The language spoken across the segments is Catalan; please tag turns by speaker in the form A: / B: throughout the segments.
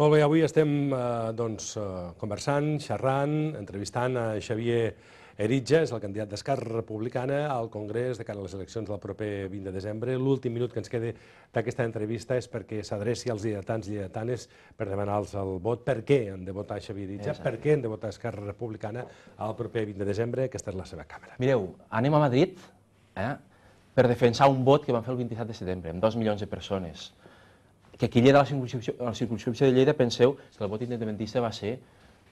A: Molt bé, avui estem eh, doncs, eh, conversant, xerrant, entrevistant a Xavier Eritja, és el candidat d'Esquerra Republicana al Congrés de cara a les eleccions del proper 20 de desembre. L'últim minut que ens queda d'aquesta entrevista és perquè s'adreci als lleidatans i lleidatanes per demanar-los el vot. Per què han de votar Xavier Eritja? Per què han de votar Esquerra Republicana al proper 20 de desembre? Aquesta és la seva càmera.
B: Mireu, anem a Madrid eh, per defensar un vot que van fer el 27 de setembre, amb dos milions de persones. Que aquí Lleida, a la circunscripció, a la circunscripció de Lleida, penseu que el vot independentista va ser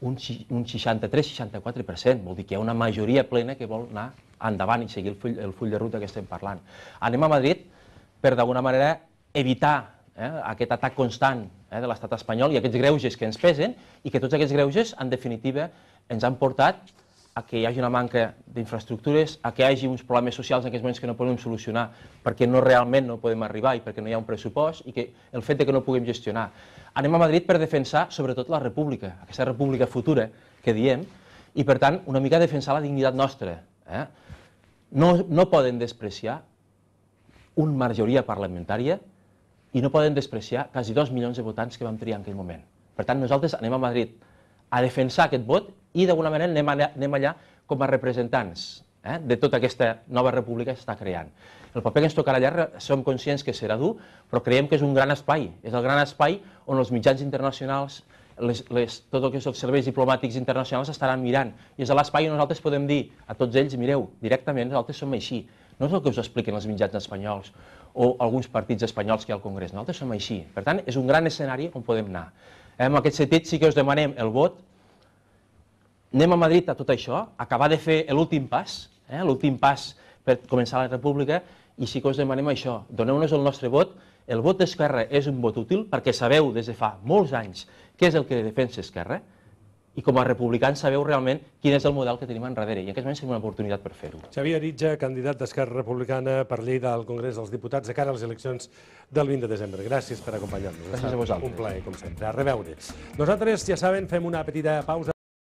B: un, un 63-64%, vol dir que hi ha una majoria plena que vol anar endavant i seguir el full, el full de ruta que estem parlant. Anem a Madrid per, d'alguna manera, evitar eh, aquest atac constant eh, de l'estat espanyol i aquests greuges que ens pesen i que tots aquests greuges, en definitiva, ens han portat a que hi hagi una manca d'infraestructures, a que hi hagi uns problemes socials en aquests moments que no podem solucionar perquè no realment no podem arribar i perquè no hi ha un pressupost i que el fet de que no puguem gestionar. Anem a Madrid per defensar sobretot la república, aquesta república futura que diem, i per tant una mica defensar la dignitat nostra. Eh? No, no poden despreciar una majoria parlamentària i no poden despreciar quasi dos milions de votants que vam triar en aquell moment. Per tant, nosaltres anem a Madrid a defensar aquest vot i d'alguna manera anem allà, anem allà com a representants eh, de tota aquesta nova república que s'està creant. El paper que ens tocarà allà som conscients que serà dur, però creiem que és un gran espai. És el gran espai on els mitjans internacionals, les, les, tot el que són els serveis diplomàtics internacionals estaran mirant. I és l'espai on nosaltres podem dir a tots ells, mireu, directament nosaltres som així. No és el que us expliquen els mitjans espanyols o alguns partits espanyols que hi ha al Congrés. Nosaltres som així. Per tant, és un gran escenari on podem anar. En aquest sentit, sí que us demanem el vot. Anem a Madrid a tot això, acabar de fer l'últim pas, eh, l'últim pas per començar la república, i sí que us demanem això, doneu-nos el nostre vot. El vot d'Esquerra és un vot útil perquè sabeu des de fa molts anys què és el que defensa Esquerra i com a republicans sabeu realment quin és el model que tenim enrere i en aquest moment tenim una oportunitat per fer-ho.
A: Xavier Eritja, candidat d'Esquerra Republicana per Lleida al Congrés dels Diputats de cara a les eleccions del 20 de desembre. Gràcies per acompanyar-nos.
B: Gràcies a vosaltres.
A: Un plaer, com sempre. A reveure. Nosaltres, ja saben, fem una petita pausa